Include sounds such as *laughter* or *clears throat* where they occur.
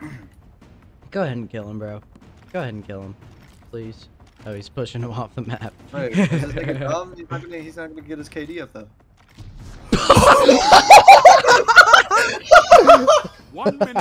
*clears throat* Go ahead and kill him, bro. Go ahead and kill him, please. Oh, he's pushing him *laughs* off the map. Wait. *laughs* He's not gonna. He's not gonna get his KD up though. *laughs* One minute